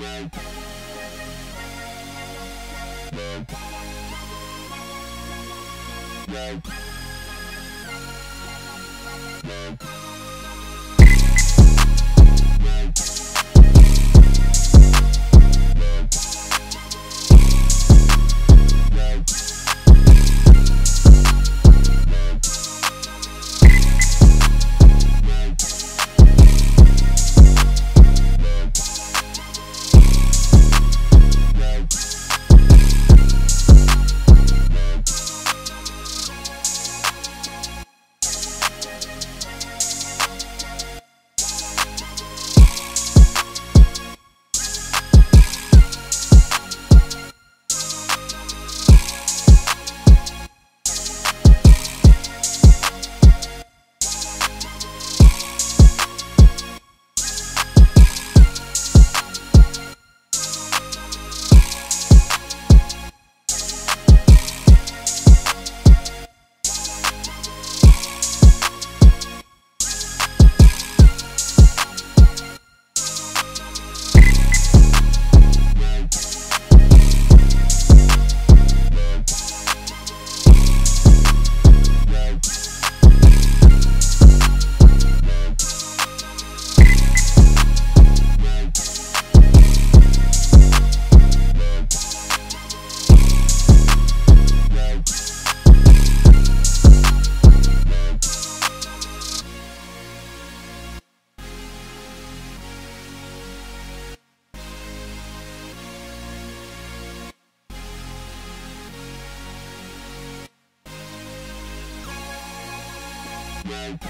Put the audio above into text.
Bye. Yeah.